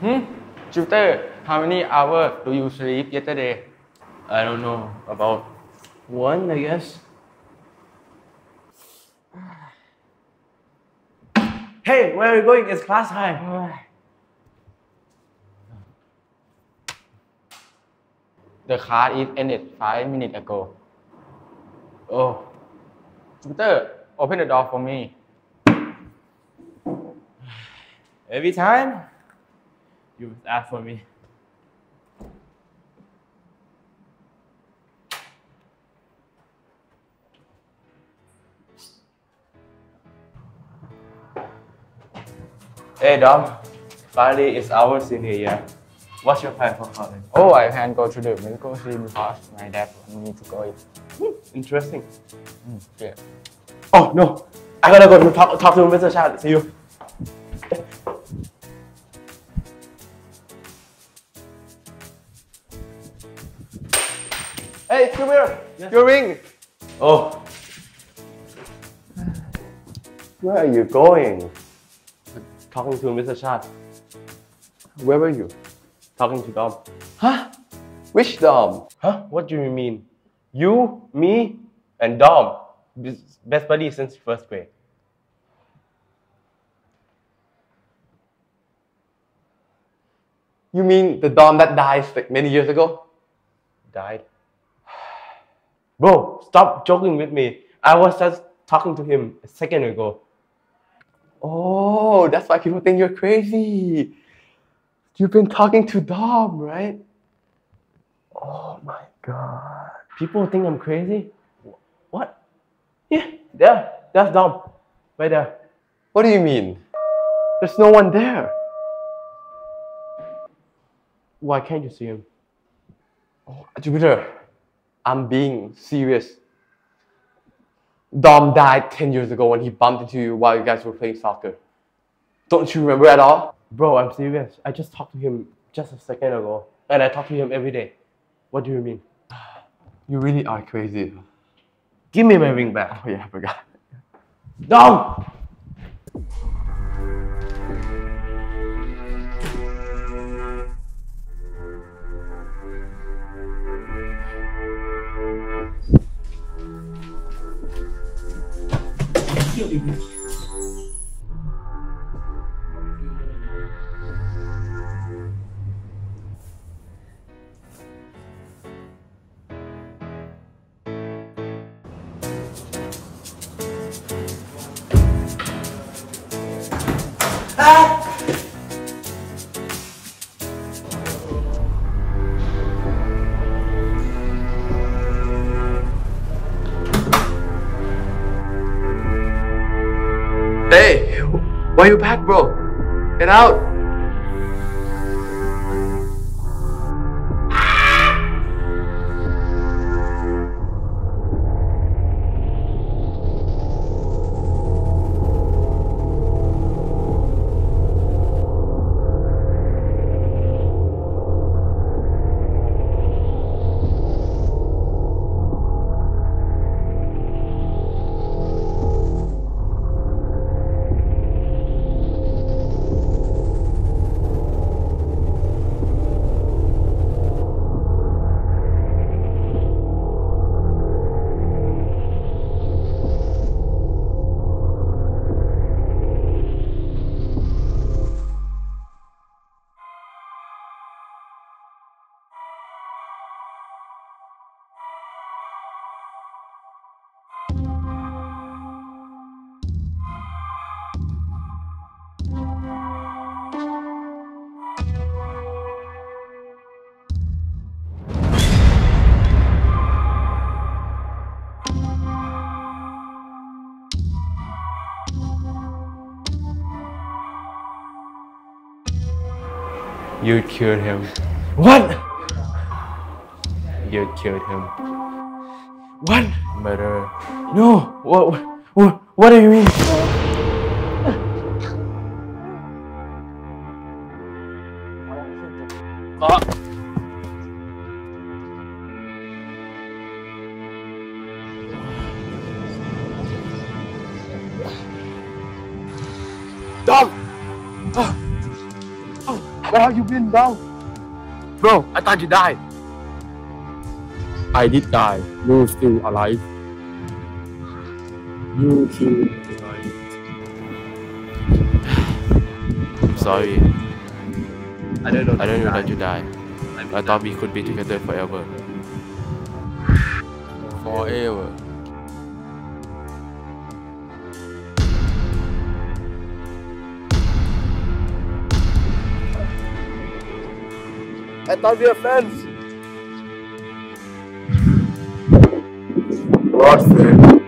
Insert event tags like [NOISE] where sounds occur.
Hmm? Jupiter, how many hours do you sleep yesterday? I don't know. About one, I guess. Hey, where are you going? It's class time. The class is ended five minutes ago. Oh, Jupiter, open the door for me. Every time, you ask for me. Hey Dom, Friday is our senior year. What's your plan for college? Oh, I can go to the medical team because my dad want me to go. in. Interesting. Mm, yeah. Oh no, I gotta go to talk, talk to Mr. Chad. See you. Hey, come here. Your ring. Oh. Where are you going? Talking to Mr. Chad. Where were you? Talking to Dom. Huh? Which Dom? Huh? What do you mean? You, me, and Dom. Best buddies since first grade. You mean the Dom that died like many years ago? Died. Bro, stop joking with me. I was just talking to him a second ago. Oh, that's why people think you're crazy. You've been talking to Dom, right? Oh my god. People think I'm crazy? What? Yeah, there. That's Dom. Right there. What do you mean? There's no one there. Why can't you see him? Oh, Jupiter, I'm being serious. Dom died 10 years ago when he bumped into you while you guys were playing soccer. Don't you remember at all? Bro, I'm serious. I just talked to him just a second ago. And I talk to him every day. What do you mean? [SIGHS] You really are crazy. Give me my ring back. Oh yeah, I forgot. Dom! audiolivro. Ah! Hey, why you back, bro? Get out. You killed him. What? You killed him. What? Murderer. No. What? What? What do you mean? Dom! Where have you been, bro? Bro, I thought you died. I did die You're still alive You're still alive [SIGHS] Sorry, I don't know. I don't know that you died. I thought we could be together forever. [SIGHS] Forever. I thought we were friends. what friend